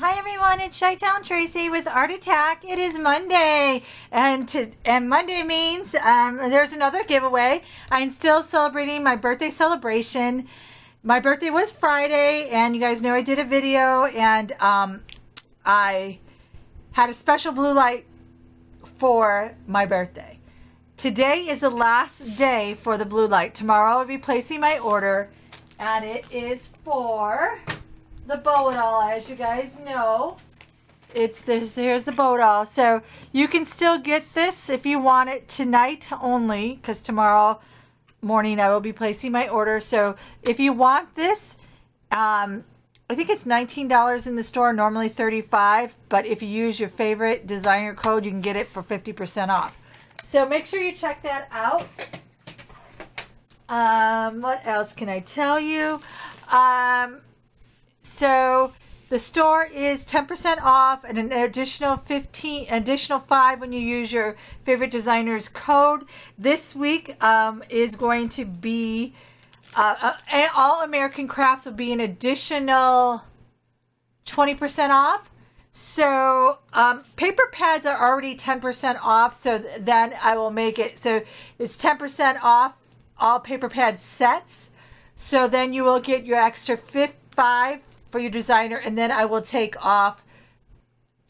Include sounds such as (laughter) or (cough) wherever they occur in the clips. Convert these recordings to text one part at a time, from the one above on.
Hi everyone, it's Chi-Town Traci with Art Attack. It is Monday, and to, and Monday means um, there's another giveaway. I'm still celebrating my birthday celebration. My birthday was Friday, and you guys know I did a video, and um, I had a special blue light for my birthday. Today is the last day for the blue light. Tomorrow I'll be placing my order, and it is for the bow doll, as you guys know. It's this, here's the bow doll. So you can still get this if you want it tonight only, because tomorrow morning I will be placing my order. So if you want this, um, I think it's $19 in the store, normally 35 but if you use your favorite designer code, you can get it for 50% off. So make sure you check that out. Um, what else can I tell you? Um, so the store is 10% off and an additional 15 additional 5 when you use your favorite designer's code. This week um, is going to be uh, uh, all American crafts will be an additional 20% off. So um, paper pads are already 10% off. So th- then I will make it so it's 10% off all paper pad sets. So then you will get your extra five for your designer, and then I will take off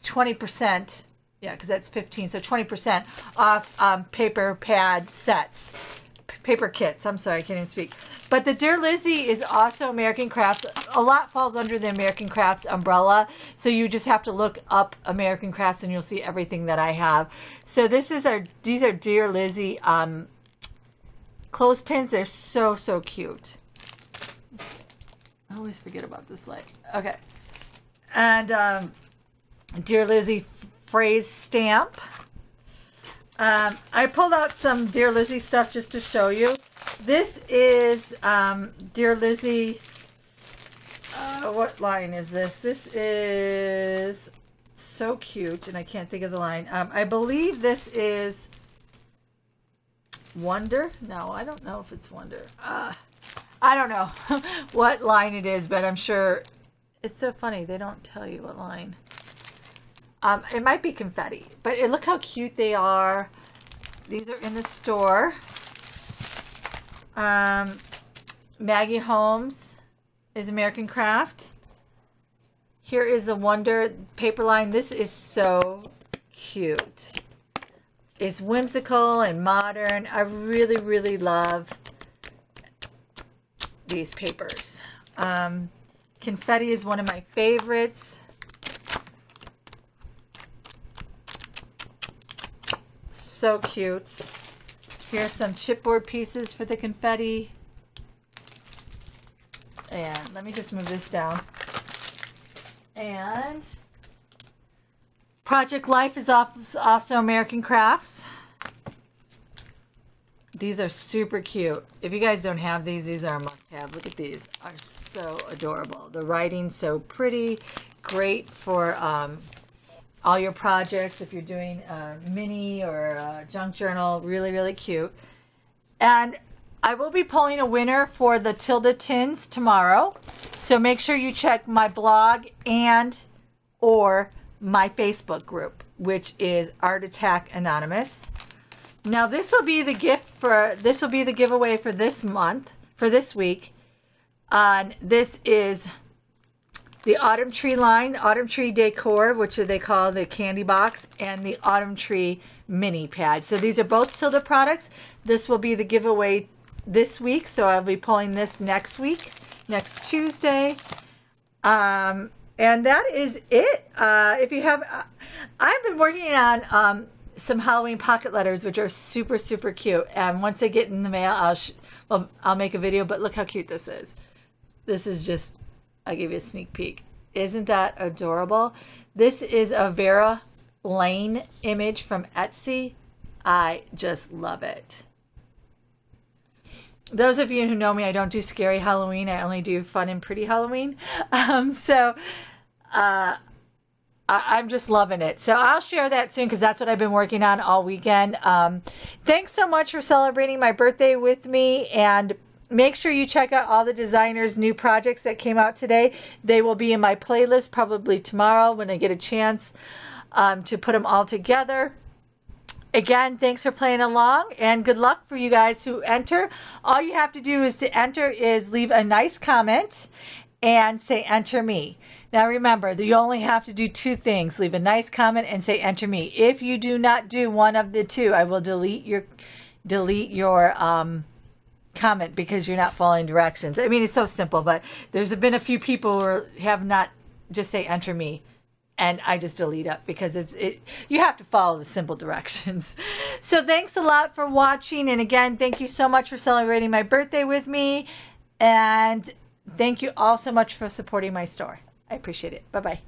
20%. Yeah, because that's 15, so 20% off um, paper pad sets, paper kits. I'm sorry, I can't even speak. But the Dear Lizzy is also American Crafts. A lot falls under the American Crafts umbrella, so you just have to look up American Crafts and you'll see everything that I have. So this is our these are Dear Lizzy um, clothespins. They're so so cute. I always forget about this light. Okay. And um, Dear Lizzy phrase stamp. Um, I pulled out some Dear Lizzy stuff just to show you. This is um, Dear Lizzy. Uh, what line is this? This is so cute, and I can't think of the line. Um, I believe this is Wonder. No, I don't know if it's Wonder. Uh, I don't know (laughs) what line it is, but I'm sure it's so funny. They don't tell you what line. Um, it might be confetti, but it, look how cute they are. These are in the store. Um, Maggie Holmes is American Craft. Here is a Wonder paper line. This is so cute. It's whimsical and modern. I really, really love these papers. Um, confetti is one of my favorites. So cute. Here's some chipboard pieces for the confetti. And let me just move this down. And Project Life is also American Crafts. These are super cute. If you guys don't have these, these are a must-have. Look at these. Are so adorable. The writing's so pretty. Great for um, all your projects. If you're doing a mini or a junk journal, really, really cute. And I will be pulling a winner for the Tilda Tins tomorrow. So make sure you check my blog and or my Facebook group, which is Art Attack Anonymous. Now this will be the gift for this will be the giveaway for this month for this week. And this is the Autumn Tree line, Autumn Tree Decor, which they call the candy box, and the Autumn Tree mini pad. So these are both Tilda products. This will be the giveaway this week, so I'll be pulling this next week, next Tuesday. Um, and that is it. Uh, if you have, uh, I've been working on um, some Halloween pocket letters, which are super, super cute. And once they get in the mail, I'll, sh- well, I'll make a video, but look how cute this is. This is just I'll give you a sneak peek. Isn't that adorable? This is a Vera Lane image from Etsy. I just love it. Those of you who know me, I don't do scary Halloween. I only do fun and pretty Halloween. (laughs) Um, so, uh, I, am just loving it. So I'll share that soon because that's what I've been working on all weekend. Um, thanks so much for celebrating my birthday with me. And make sure you check out all the designers' new projects that came out today. They will be in my playlist probably tomorrow when I get a chance um, to put them all together. Again, thanks for playing along and good luck for you guys who enter. All you have to do is to enter is leave a nice comment and say enter me. Now remember, you only have to do two things. Leave a nice comment and say enter me. If you do not do one of the two, I will delete your delete your um, comment because you're not following directions. I mean, it's so simple, but there's been a few people who have not just say enter me and I just delete it because it's it you have to follow the simple directions. (laughs) So thanks a lot for watching and again, thank you so much for celebrating my birthday with me and thank you all so much for supporting my store. I appreciate it. Bye-bye.